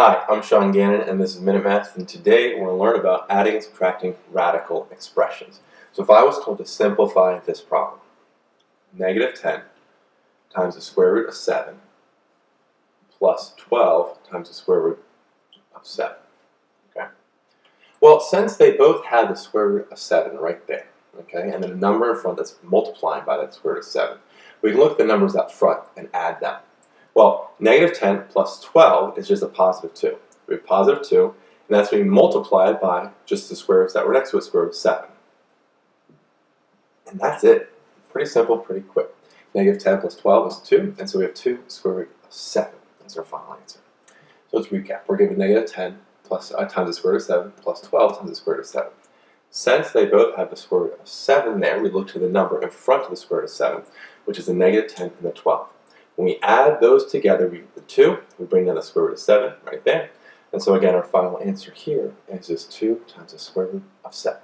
Hi, I'm Sean Gannon and this is Minute Math and today we're going to learn about adding and subtracting radical expressions. So if I was told to simplify this problem, negative 10 times the square root of 7 plus 12 times the square root of 7. Okay. Well, since they both have the square root of 7 right there, okay, and then a number in front that's multiplying by that square root of 7, we can look at the numbers up front and add them. Well, negative 10 plus 12 is just a positive 2. We have positive 2, and that's being multiplied by just the square roots that were next to it, square root of 7. And that's it. Pretty simple, pretty quick. Negative 10 plus 12 is 2, and so we have 2 square root of 7 as our final answer. So let's recap. We're given negative 10 plus, uh, times the square root of 7 plus 12 times the square root of 7. Since they both have the square root of 7 there, we look to the number in front of the square root of 7, which is the negative 10 and the 12. When we add those together, we get the 2, we bring down the square root of 7 right there. And so again, our final answer here is just 2 times the square root of 7.